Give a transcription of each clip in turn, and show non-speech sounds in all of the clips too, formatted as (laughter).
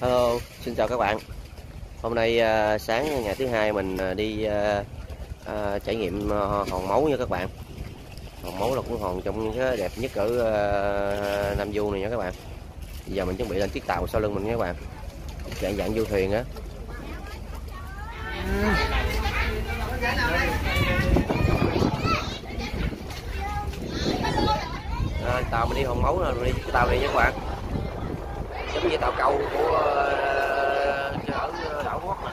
Hello, xin chào các bạn. Hôm nay à, sáng ngày thứ hai mình à, đi à, à, trải nghiệm à, hòn máu nha các bạn. Hòn máu là cũng hòn trong những cái đẹp nhất ở à, Nam Du này nha các bạn. Bây giờ mình chuẩn bị lên chiếc tàu sau lưng mình nha các bạn. Dạng dạng du thuyền á. À, tàu mình đi hòn máu rồi mình đi tàu này nha các bạn giống như tàu câu của ờ, ở đảo quốc này.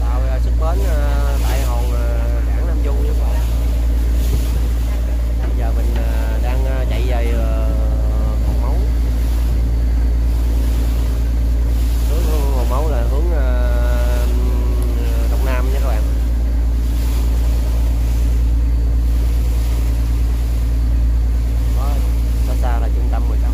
tàu ờ, xuất bến ờ, tại hòn ờ, cảng Nam Du nha các bạn bây giờ mình ờ, đang ờ, chạy về ờ, hòn máu hướng hòn máu là hướng ờ, đông nam nha các bạn Đó, xa xa là trung tâm rồi sao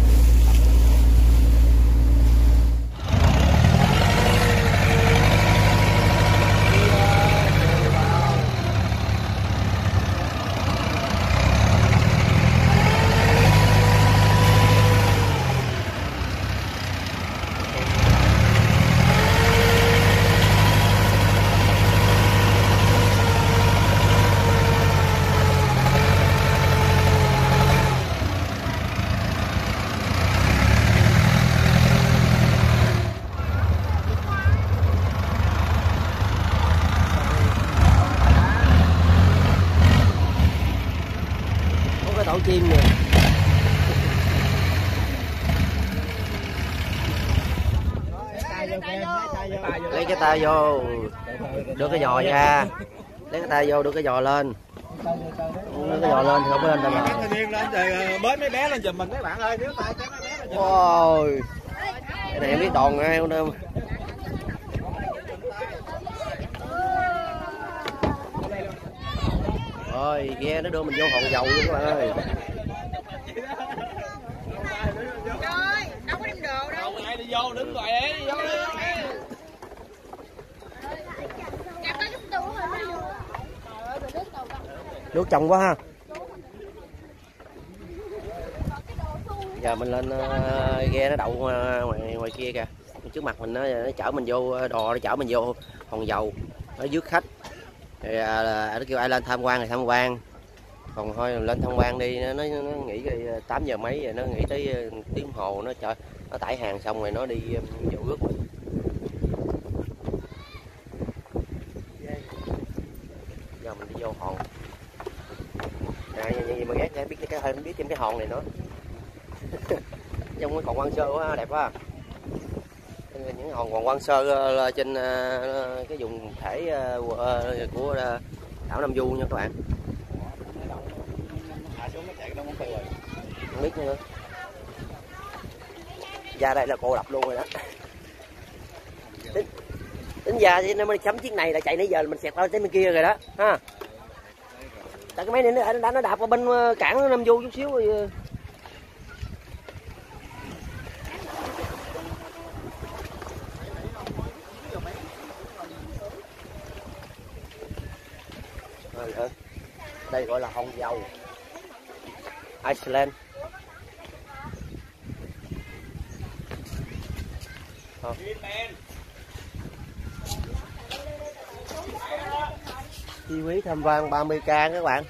có cái tổ chim nè lấy cái tay vô. Đưa cái giò ra lấy cái tay vô đưa cái giò lên. Đưa cái giò lên thì không có lên đâu bến mấy bé lên giùm mình mấy bạn ơi nếu tay mấy bé lên giùm ôi. Cái này em biết đòn ai không đâu. Rồi ghe nó đưa mình vô hòn dầu luôn các bạn ơi. Trời, đâu có đem đồ đâu. ai đi vô đứng rồi ấy đi vô đi Gặp cái chúng tôi rồi đâu nước trong quá ha. Giờ mình lên ờ, ghe nó đậu ờ, ngoài ngoài kia kìa. Trước mặt mình nó, nó chở mình vô ờ, đò nó chở mình vô hòn dầu. Nó dứt khách. Thì à, nó kêu ai lên tham quan thì tham quan. Còn thôi lên tham quan đi nó, nó, nó nghỉ tám 8 giờ mấy rồi nó nghỉ tới tiếng hồ nó chở nó tải hàng xong rồi nó đi ờ, vô rước mình giờ mình đi vô hòn à, như, thì biết cái hơi biết thêm cái hòn này nữa. (laughs) Trong cái còn quan sơ quá đẹp quá. Những hòn còn quan sơ ờ, trên ờ, cái vùng thể ờ, của- đảo Nam Du nha các bạn. Không biết nữa. Ra đây là cô đập luôn rồi đó. Tính, tính ra thì nó mới chấm chiếc này là chạy nãy giờ là mình xẹt qua tới bên kia rồi đó ha tại cái máy này nó đã nó đạp qua bên ờ, cảng cảng Nam Du chút xíu rồi ờ. đây gọi là hòn dầu. Iceland. Chi phí tham quan 30k các bạn.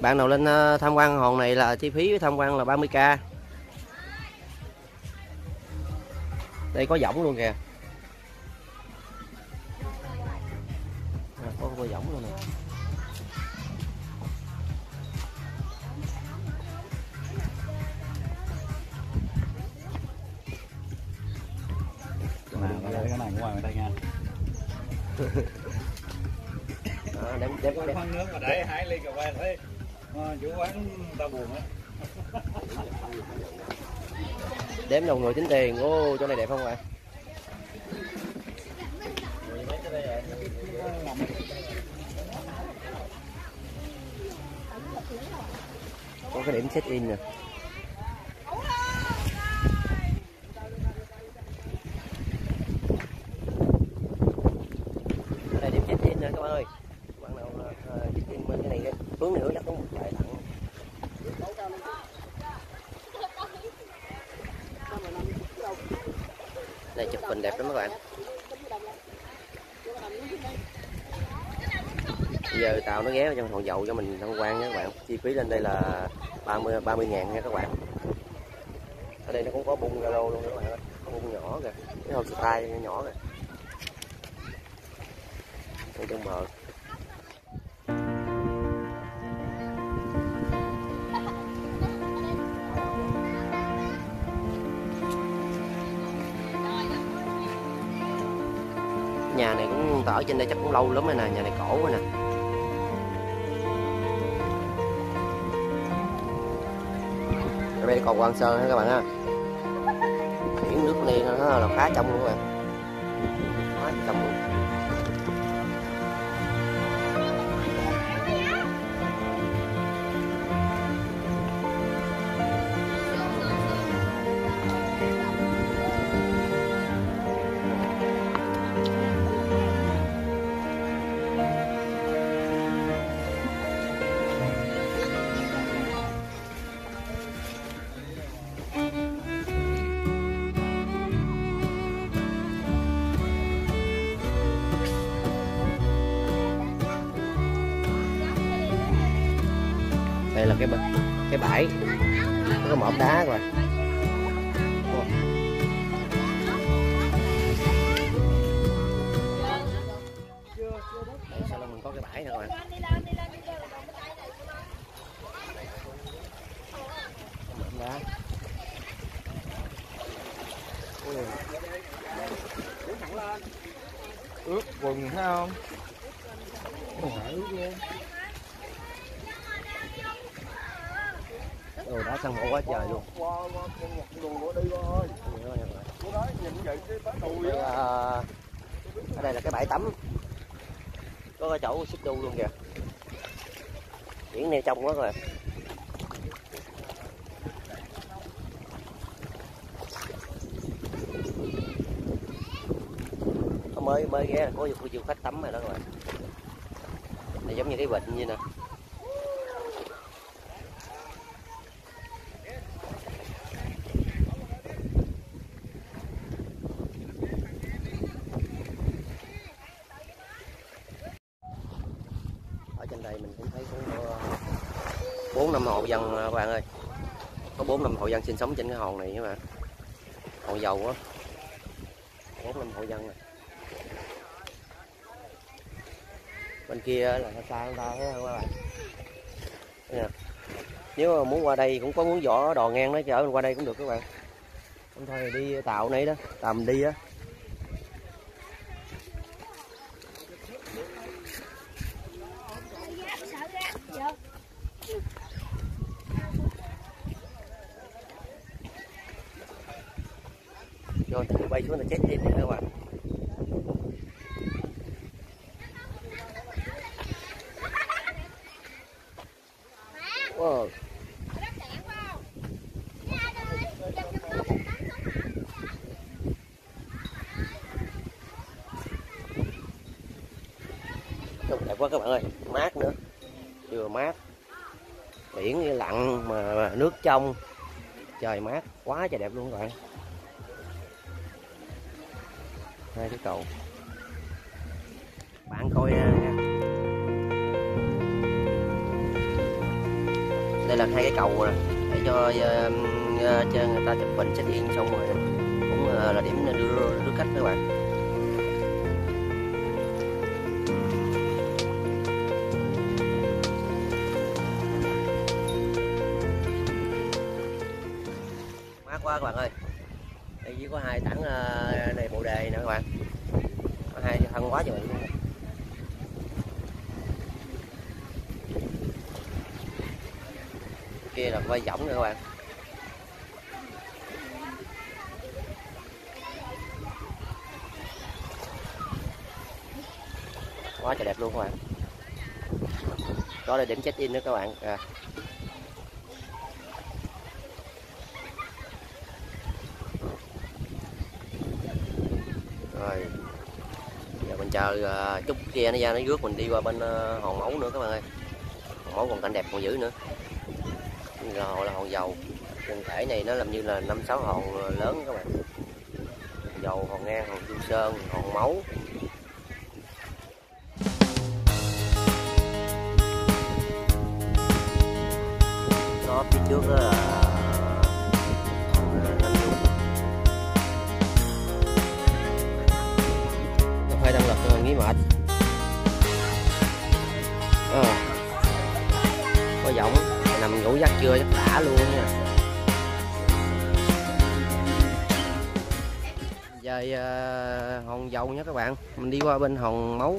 Bạn nào lên ờ, tham quan hòn này là chi phí tham quan là 30k đây có võng luôn kìa. Ngoài đây nha. (laughs) Đó, đem đem đem khoan nước mà để hai ly cà phê thấy ờ, chủ quán tao buồn á. (laughs) Đếm đầu người tính tiền. Ô chỗ này đẹp không ạ? Có cái điểm check in nè đẹp lắm các bạn bây giờ tàu nó ghé Dậu cho mình tham quan nha các bạn. Chi phí lên đây là 30 30 ngàn nha các bạn. Ở đây nó cũng có bung galo luôn các bạn ơi. Có bung nhỏ kìa. Cái hộp tay nhỏ kìa. Đây trong bờ nhà này cũng ở trên đây chắc cũng lâu lắm rồi nè, nhà này cổ rồi nè. Ở đây còn quan sơn ha các bạn ha? Biển nước này nó là khá trong luôn các bạn. Khá trong luôn. Có cái mỏm đá rồi sau lưng mình có cái bãi nữa các bạn mỏm đá ướt quần thấy không? Ôi, ướt luôn đá san hô quá trời luôn. qua qua đi Đây, á. à, ở đây là cái bãi tắm. Có cái chỗ xích đu luôn kìa. Biển neo trong quá rồi. Mới mới ghé có khu du khách tắm rồi đó các bạn này giống như cái vịnh như nè ở trên đây mình cũng thấy cũng có bốn năm hộ dân à, các bạn ơi. Có bốn năm hộ dân sinh sống trên cái hòn này các bạn. Hồ dầu á bốn năm hộ dân này bên kia là xa chúng ta thấy không các bạn? Nè. nếu mà muốn qua đây cũng có muốn vỏ đò ngang nó chở qua đây cũng được các bạn. Không thôi đi tàu này đó tầm đi á rồi tụi bay xuống là chết đi nữa các bạn wow. Trông đẹp quá các bạn ơi mát nữa vừa mát biển lặng mà nước trong. Trời mát quá trời đẹp luôn các bạn. Hai cái cầu. Bạn coi à, nha. Đây là hai cái cầu nè. Để cho uh, cho người ta chụp hình check in xong rồi cũng uh, là điểm đưa đưa khách các bạn. Quá các bạn ơi. Đây chỉ có hai tảng ờ, này bộ đề nè các bạn. Có hai thân quá trời luôn. Kia là quay võng nữa các bạn. Quá trời đẹp luôn các bạn. Đó là điểm check in nữa các bạn. À. rồi. Giờ mình chờ uh, chút kia nó ra nó rước mình đi qua bên uh, hòn mấu nữa các bạn ơi. Hòn mấu còn cảnh đẹp còn dữ nữa. Rồi là hòn dầu. Quần thể này nó làm như là năm sáu hòn lớn các bạn. Dầu hòn ngang hòn du sơn hòn máu. Đó phía trước đó là chắc chưa chắc đã luôn nha. Về uh, hòn dầu nha các bạn. Mình đi qua bên hòn máu.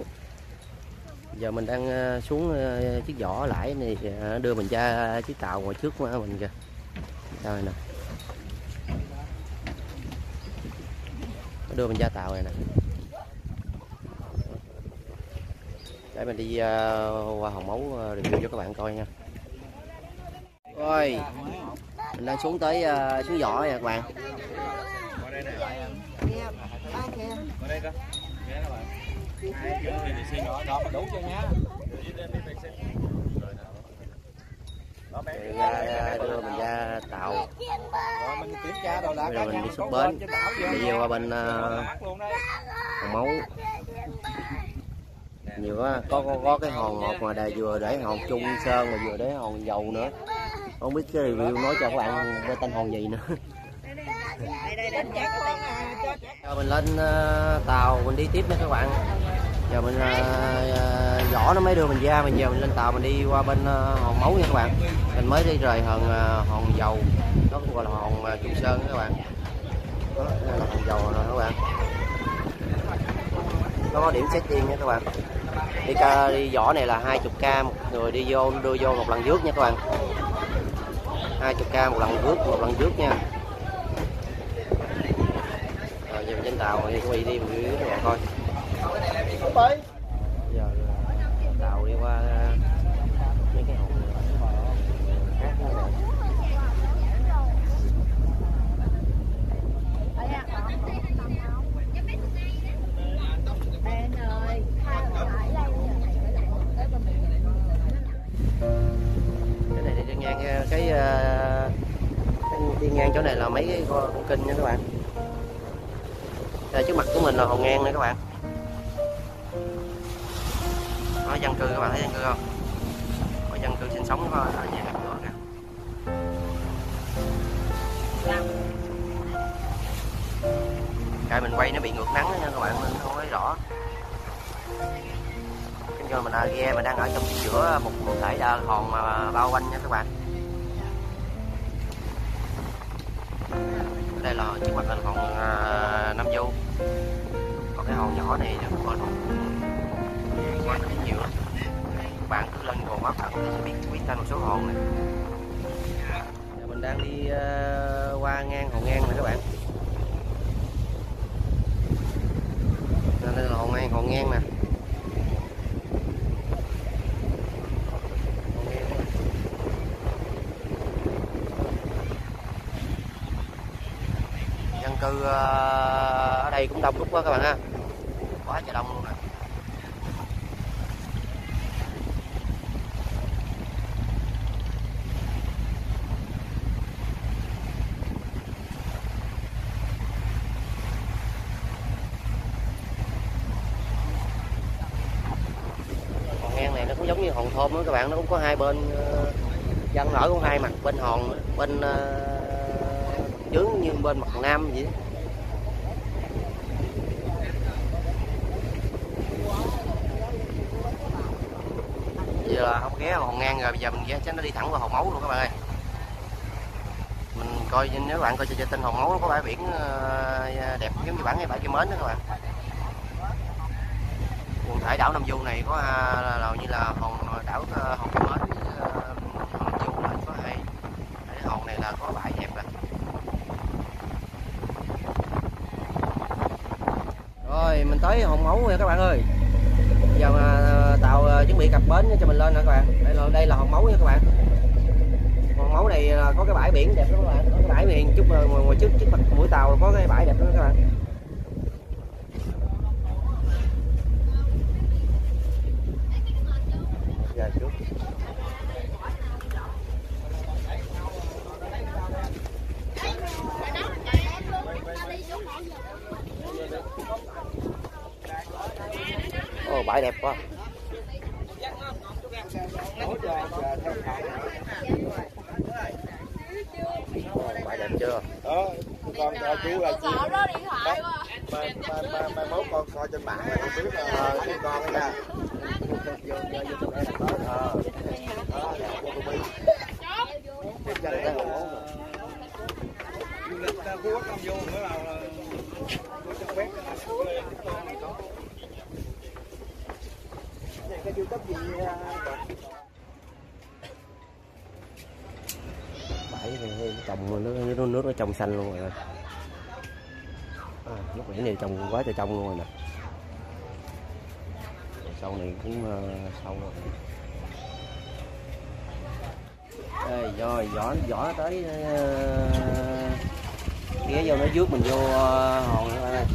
Giờ mình đang ờ, xuống ờ, chiếc vỏ lại này ờ, đưa mình ra chiếc tàu ngoài trước của mình kìa. Đây nè. Đưa mình ra tàu này nè. Để mình đi qua hòn máu review cho các bạn coi nha rồi. Mình đang xuống tới uh, xuống vỏ nha các bạn. Thì ra ờ, đưa mình ra tàu. Rồi mình Bây giờ mình đi nha, xuất bến. đi không? qua bên ờ, uh, Lạc máu. Nhiều quá. Có, có có cái hòn ngọt mà đề vừa để hòn chung sơn mà vừa để hòn dầu nữa không biết cái review nói cho các bạn về tên hồn gì nữa. Giờ mình lên ờ, tàu mình đi tiếp nha các bạn. Giờ mình ờ, ờ vỏ nó mới đưa mình ra mình giờ mình lên tàu mình đi qua bên ờ, hòn máu nha các bạn. Mình mới đi rời hòn hòn dầu. Nó cũng gọi là hòn trung sơn các bạn. Đó đây là hòn dầu rồi các bạn. Nó có điểm setting nha các bạn. Đi ca đi vỏ này là 20k một người đi vô đưa vô một lần trước nha các bạn. 20k một lần rước một lần rước nha rồi giờ trên tàu đi quay đi mình review cho các bạn ngang chỗ này là mấy cái con kinh nha các bạn. Đây, trước mặt của mình là hồ ngang này các bạn. Có dân cư các bạn thấy dân cư không? Có dân cư sinh sống có ở nhà cửa nè. Cái mình quay nó bị ngược nắng đó nha các bạn nên không thấy rõ. Cái cho mình là ghe mình đang ở trong giữa một quần thể đa hòn mà bao quanh nha các bạn. Đây là chiếc mặt là hòn à, Nam Du. Còn cái hòn nhỏ này nó còn quan rất nhiều. Lắm các bạn cứ lên Google Maps bạn sẽ biết biết tên một số hòn này. Giờ mình đang đi uh, qua ngang hòn ngang này các bạn. Đây là hòn ngang hòn ngang nè. Dân ở đây cũng đông đúc quá các bạn ha quá trời đông luôn nè hòn ngang này nó cũng giống như hòn thôm đó các bạn nó cũng có hai bên ờ, dân ở cũng hai mặt bên hòn bên ờ, uh, chướng như bên mặt nam vậy đó. Ghé vào hòn ngang rồi. Bây giờ mình ghé chắc nó đi thẳng vào hòn máu luôn các bạn ơi. Mình coi nếu bạn coi trên tên hòn máu nó có bãi biển ờ, đẹp giống như bản hay bãi cái mến đó các bạn. Quần thể đảo Nam Du này có à, là, là như là hòn đảo ờ, hòn cái mến hòn Nam Du là có hai cái hòn này là có bãi đẹp rồi rồi mình tới hòn máu rồi các bạn ơi giờ mà tàu chuẩn bị cập bến cho mình lên nữa các bạn. Đây là đây là hòn máu nha các bạn. Hòn máu này có cái bãi biển đẹp lắm các bạn. Có cái bãi biển chút à, ngoài, trước trước mặt mũi tàu có cái bãi đẹp lắm các bạn giờ trước Ồ, bãi đẹp quá Ồ, bãi đẹp chưa đó con cho chú là chú Sợ đó điện thoại quá mai mai mốt con coi trên mạng này con biết là cái con ấy nha. Vô vô youtube em có ờ đó cô tôi biết tiếp cho ngủ du lịch phú quốc không vô nữa là vô trong bếp cái youtube gì bãi này trồng nước nước nước nó trồng xanh luôn rồi lúc nãy này trồng quá trời trồng luôn rồi nè. Sau này cũng uh, sâu rồi. Đây, rồi giỏ giỏ tới uh, ghé vô nó rước mình vô uh, hòn nữa nè.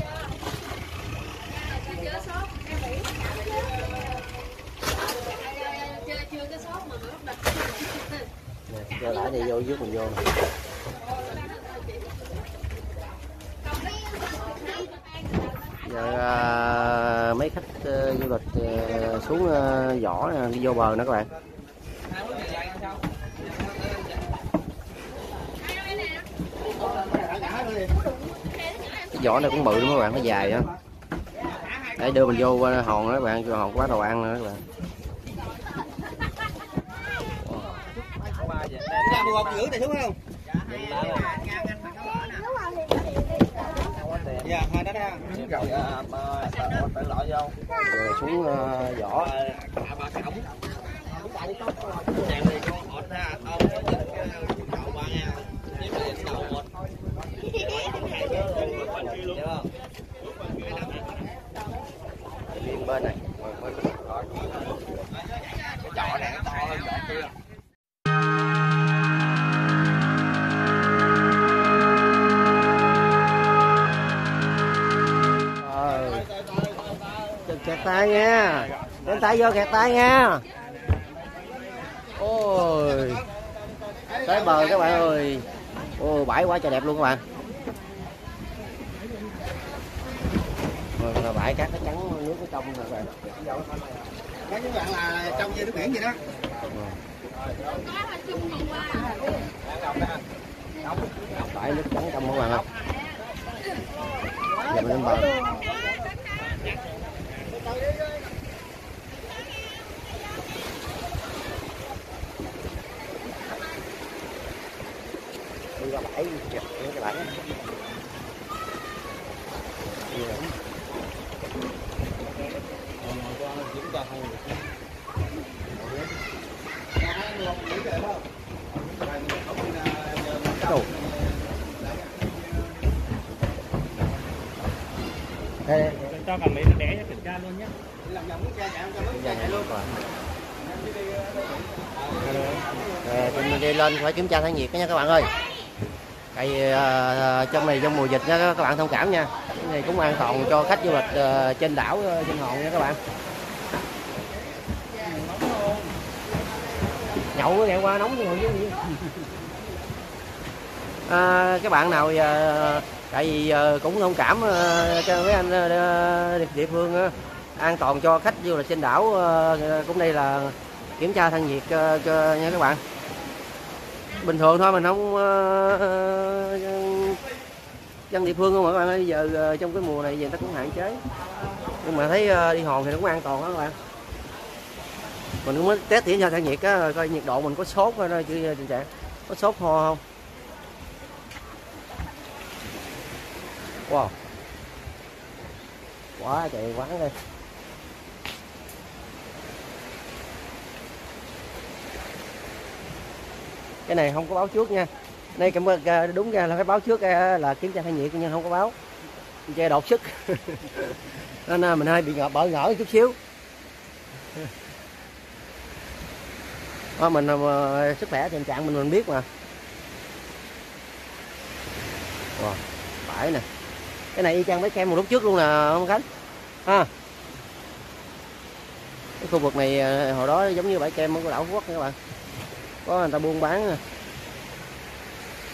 Cho lại đi vô rước mình vô nè giờ à, mấy khách ờ, du lịch ờ, xuống ờ, giỏ nè, đi vô bờ nữa các bạn. Cái giỏ này cũng bự lắm các bạn nó dài á. Để đưa mình vô ờ, hòn đó các bạn cho hòn quá đồ ăn nữa các bạn. Là một hộp rưỡi này đúng không dạ hai đó ha rồi phải lọ vô rồi xuống ờ, giỏ bên tay nha. Đến tay vô kẹt tay nha. Ôi. Tới bờ các bạn ơi. Ô bãi quá trời đẹp luôn các bạn. Rồi là bãi cát nó trắng nước nó trong nè các bạn. Các bạn là trong như nước biển vậy đó. Bãi nước trắng trong các bạn không giờ mình lên bờ đi bãi cái bãi Đâu? Đây, cho cả mấy bé kiểm tra luôn nhé bây giờ luôn rồi. Mình đi lên phải kiểm tra thân nhiệt nha các bạn ơi. Tại vì uh, trong này trong mùa dịch nha các bạn thông cảm nha. Cái này cũng an toàn cho khách du lịch uh, trên đảo trên hòn nha các bạn. Nhậu cái ngày qua nóng rồi chứ. (laughs) À, các bạn nào à, tại vì cũng thông cảm à, cho mấy anh địa phương an toàn cho khách du lịch trên đảo cũng đây là kiểm tra thân nhiệt à, cho nha các bạn bình thường thôi, mình không ờ, ờ, dân địa phương không mà các bạn ơi giờ ờ, trong cái mùa này về người ta cũng hạn chế. Nhưng mà thấy đi hòn thì nó cũng an toàn đó các bạn. Mình cũng mới test thử cho thân nhiệt á coi nhiệt độ mình có sốt hay đó chứ tình trạng. Có sốt ho không? Wow. Quá trời quán đây. Cái này không có báo trước nha. Đây cảm ơn à, đúng ra là phải báo trước à, là kiểm tra thân nhiệt nhưng không có báo. Che đột sức. (laughs) Nên à, mình hơi bị ngỡ bỡ ngỡ chút xíu. Đó, mình sức khỏe tình trạng mình mình biết mà. Wow, phải nè. Cái này y chang mấy kem một lúc trước luôn nè ông khánh. Ha. Cái khu vực này hồi đó giống như bãi kem của đảo phú quốc các bạn có người ta buôn bán nè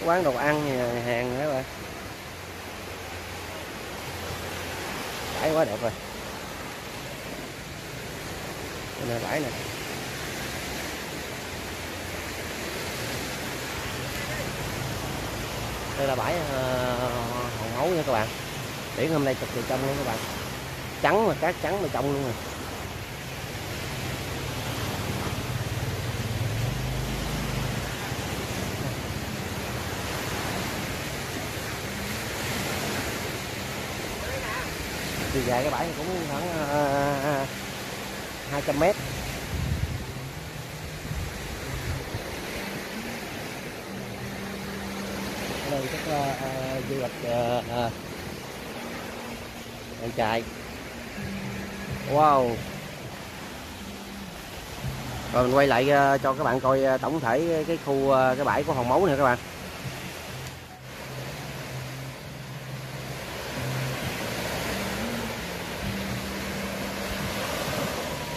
có bán đồ ăn nhà hàng nữa bạn bãi quá đẹp rồi. Đây là bãi ờ, này đây là bãi uh, hòn máu nha các bạn. Biển hôm nay cực kỳ trong luôn các bạn. Trắng mà cát trắng mà trong luôn rồi chiều dài cái bãi này cũng khoảng ờ, ờ, ờ, hai trăm mét. Ở đây chắc là uh, du lịch uh, uh, wow. Rồi mình quay lại cho các bạn coi tổng thể cái khu cái bãi của hòn máu nè các bạn.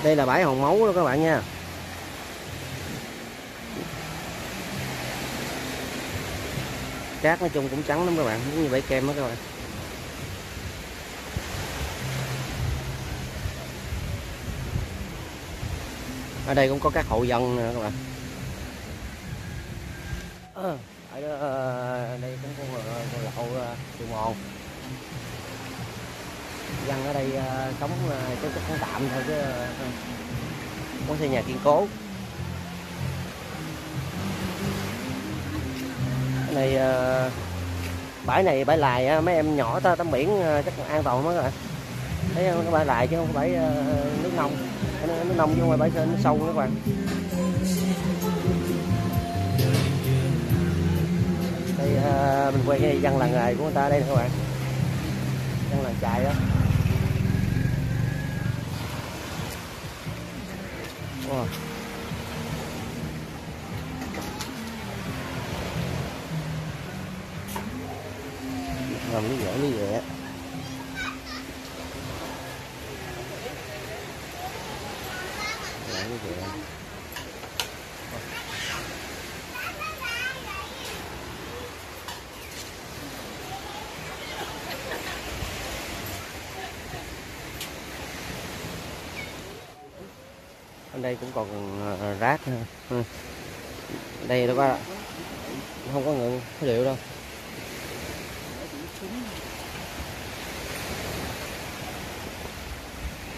Đây là bãi hòn máu đó các bạn nha. Cát nói chung cũng trắng lắm các bạn giống như bãi kem đó các bạn. Ở đây cũng có các hộ dân nè các bạn. À, ở đó, ờ, đây cũng có con lậu đường mòn dân ở đây ờ, sống ờ, chắc cũng tạm thôi chứ ờ, có xây nhà kiên cố. Cái này bãi này, bãi lài mấy em nhỏ ta, tắm biển chắc an toàn lắm rồi thấy thấy cái bãi lài chứ không phải nước nông. Nước nông chứ không phải bãi sơn nó sâu nữa các bạn. Đây mình quay cái dân làng nghề của người ta đây nè các bạn. Dân làng chạy đó. Wow. ngầm lý dẻ lý dẻ đây cũng còn ờ, rác uh, đây đâu có không có ngừng phế liệu đâu.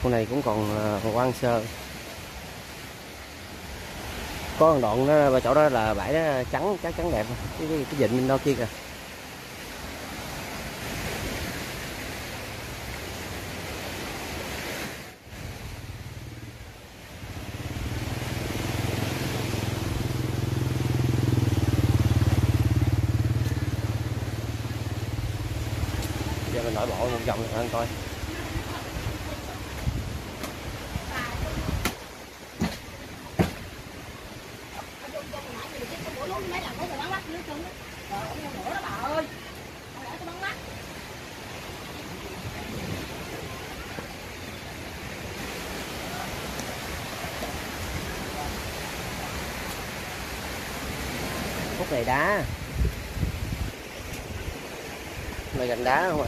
Khu này cũng còn ờ, quan sơ. Có một đoạn đó, và chỗ đó là bãi đó trắng trắng trắng đẹp. Cái cái, cái vịnh bên đó kia kìa. Mình nổi bộ một vòng cho anh coi khúc này đá. Này gần đá không ạ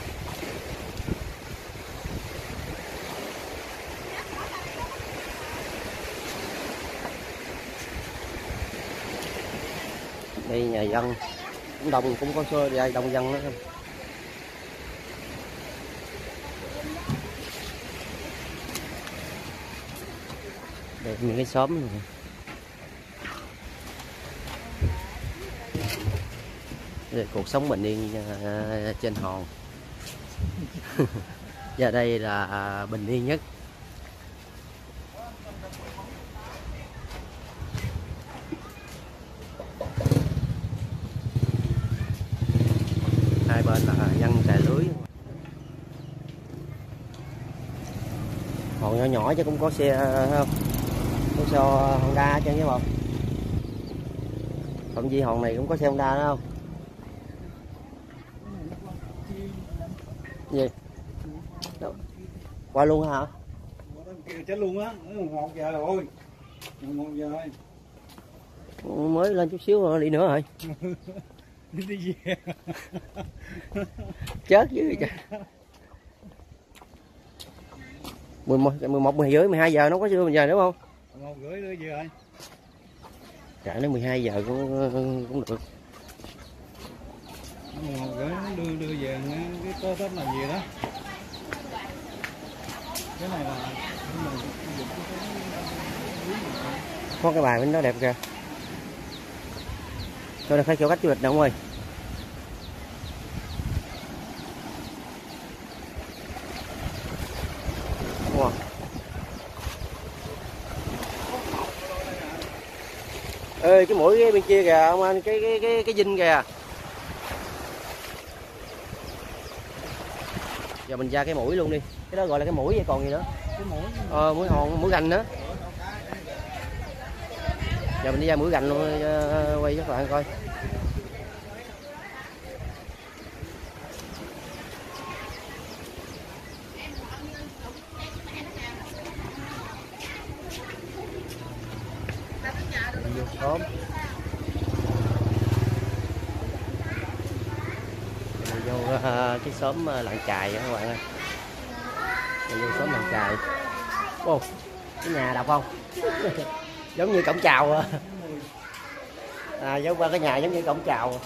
đây nhà dân cũng đông cũng có số dài đông dân đó. Đẹp những cái xóm này. Để cuộc sống bình yên à, trên hòn. (laughs) Và đây là à, bình yên nhất hai bên là dân cài lưới nhỏ chứ cũng có xe không? Có xe Honda chứ chứ không thậm chí hòn này cũng có xe Honda đó không? Gì? Đâu? qua luôn hả? Chết luôn á một giờ rồi. Một giờ rồi mới lên chút xíu rồi đi nữa rồi. (laughs) Đi gì chết dữ trời (laughs) 11 11 10 rưỡi 12 giờ nó có chưa giờ nữa không? một rưỡi nữa gì rồi Dạ nó 12 giờ cũng cũng được. một rưỡi nó đưa đưa về cái tết tết là gì đó cái này là Có cái bài bên đó đẹp kìa. Tôi đang phải chỗ cách du lịch nè ông ơi. Ê cái mũi bên kia kìa ông anh cái cái cái cái dinh kìa. Giờ mình ra cái mũi luôn đi. Cái đó gọi là cái mũi vậy còn gì nữa? cái mũi Ờ mũi hòn, mũi gành nữa. Giờ mình đi ra mũi gành luôn ờ, quay cho các bạn coi. Mình vô xóm. Mình vô ờ, cái Ờ, xóm làng chài các bạn ơi. Mình vô xóm làng chài. Ô, cái nhà đọc không? (laughs) giống như cổng chào à. à giống qua cái nhà giống như cổng chào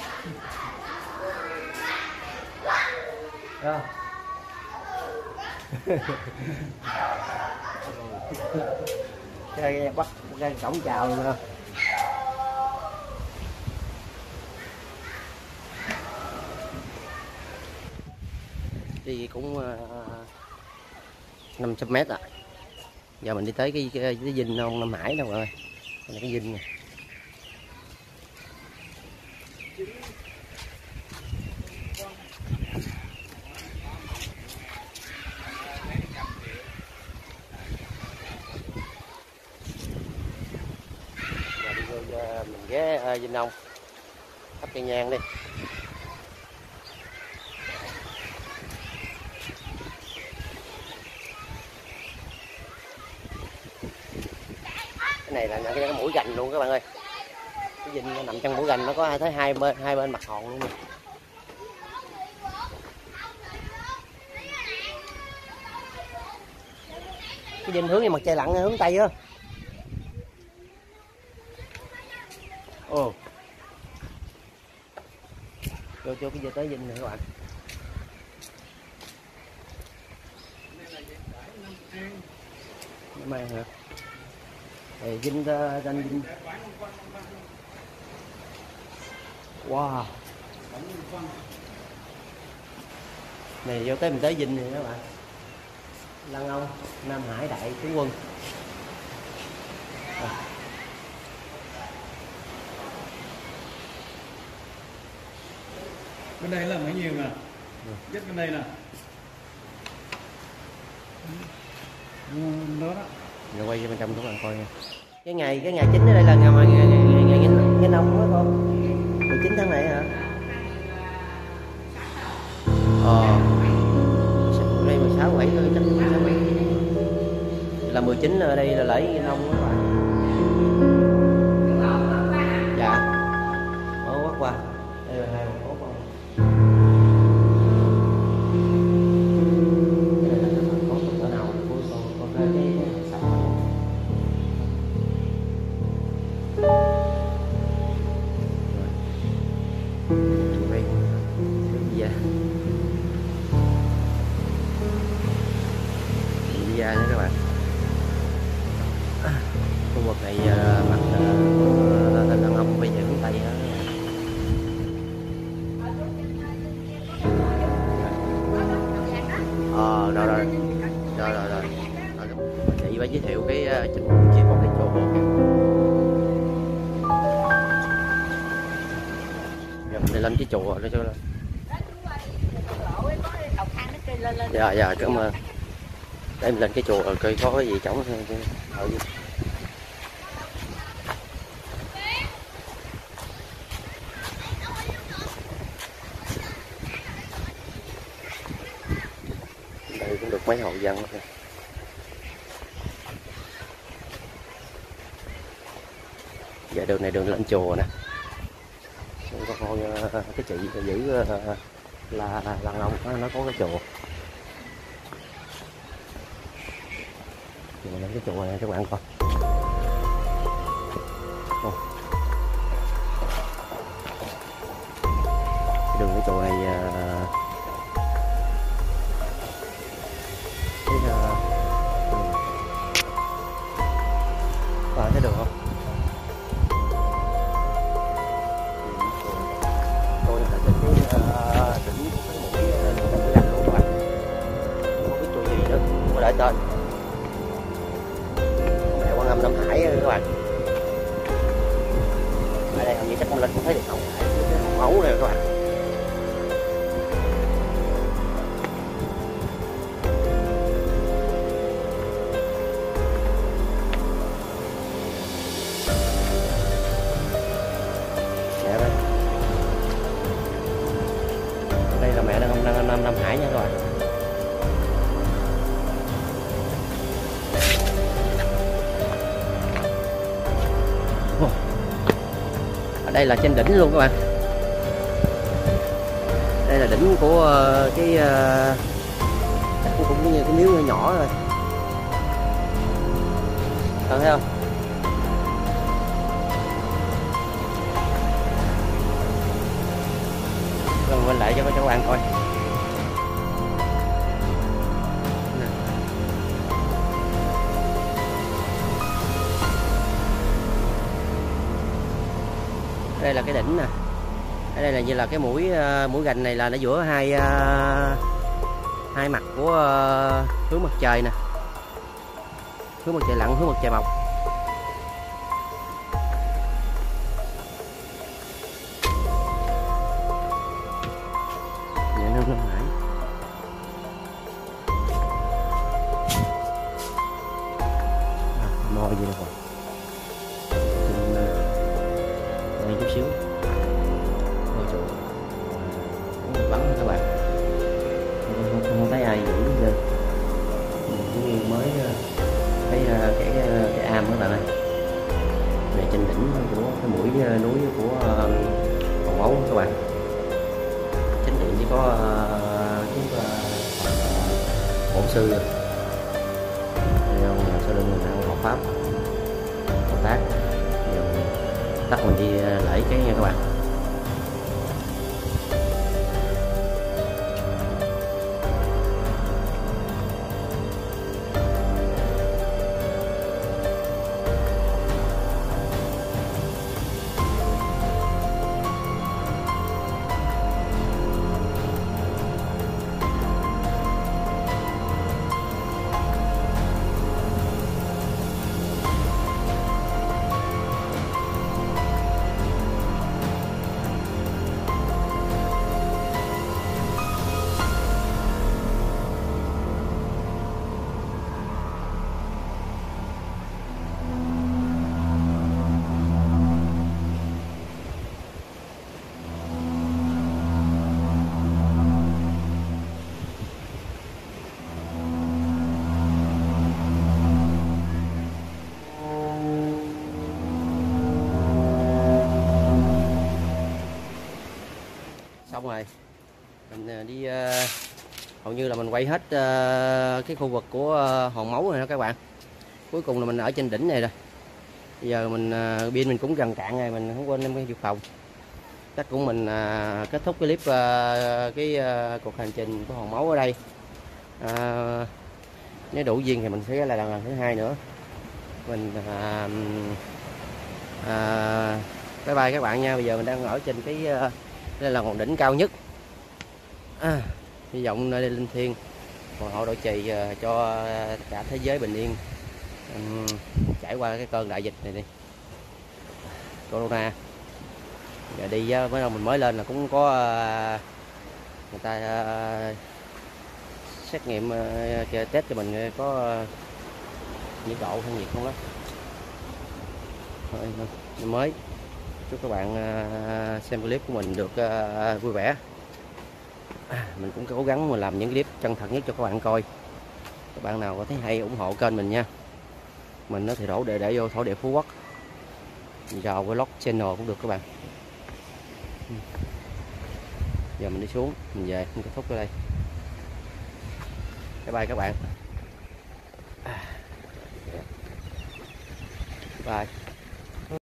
ờ. (laughs) à. chơi bắt cái cổng chào nữa đi cũng ờ, uh, 500 mét ạ. À giờ mình đi tới cái cái, cái dinh ông Nam Hải đâu rồi. Đây là cái dinh này giờ đi ờ, mình ghé ờ, dinh ông. Thắp cây nhang đi. Này là cái, cái mũi gành luôn các bạn ơi. Cái dinh nó nằm trong mũi gành nó có thấy hai bên hai bên mặt hòn luôn nè. Cái dinh hướng như mặt trời lặn hướng tây á. Ồ. Cho cho cái giờ tới dinh này các bạn. Nó mang hả? Thì dinh ra danh dinh wow. Này vô tới mình tới dinh này các bạn. Lăng ông nam hải đại tướng quân. À. bên đây là mấy nhiều nè? Nhất bên đây nè. Ừ, đó đó Rồi quay cho bên trong các bạn coi nha. Cái ngày cái ngày chính ở đây là ngày ngày ngày, ngày, ngày, ngày, ngày nông đó con. 19 tháng này hả? Ờ. Đây 16 17 thôi chắc 16 17. Là 19 ở đây là lễ nông các bạn. Cái chùa đó cho nó. Dạ dạ cảm ơn. Để mình lên cái chùa rồi coi có cái gì ở gì đây cũng được mấy hộ dân rồi. dạ đường này đường lên chùa nè. ờ, cái chị giữ ờ, là à, làng ông à, nó có cái chùa. Mình lên cái chùa này các bạn coi. Đây là trên đỉnh luôn các bạn. Đây là đỉnh của ờ, cái ờ, cũng cũng như cái miếu nhỏ nhỏ thôi Bạn thấy không? Rồi quay lại cho các bạn coi. Ở là như là cái mũi ờ, mũi gành này là nó giữa hai ờ, hai mặt của ờ, hướng mặt trời nè. Hướng mặt trời lặn, hướng mặt trời mọc. Xong rồi mình à, đi à, hầu như là mình quay hết à, cái khu vực của hòn máu rồi đó các bạn. Cuối cùng là mình ở trên đỉnh này rồi. Bây giờ mình ờ, pin mình cũng gần cạn rồi mình không quên đem cái dự phòng. Chắc cũng mình kết thúc cái clip cái cuộc hành trình của hòn máu ở đây. Ờ, nếu đủ duyên thì mình sẽ là lần thứ hai nữa. Mình à, à, bye bye các bạn nha. Bây giờ mình đang ở trên cái uh, đây là ngọn đỉnh cao nhất. À, hy vọng nơi đây linh thiêng. Còn họ độ trì ờ, cho cả thế giới bình yên. Ừm, trải qua cái cơn đại dịch này đi. Corona. Giờ đi mới đầu mình mới lên là cũng có ờ, người ta ờ, xét nghiệm ờ, test cho mình có nhiệt độ hay nhiệt không đó Thôi, mới chúc các bạn à, xem clip của mình được à, vui vẻ. Mình cũng cố gắng mà làm những clip chân thật nhất cho các bạn coi. Các bạn nào có thấy hay ủng hộ kênh mình nha. Mình nó thì đổ để để vô thổ địa phú quốc. Vào vlog channel cũng được các bạn. Giờ mình đi xuống, mình về, mình kết thúc ở đây. Bye bye các bạn. Bye.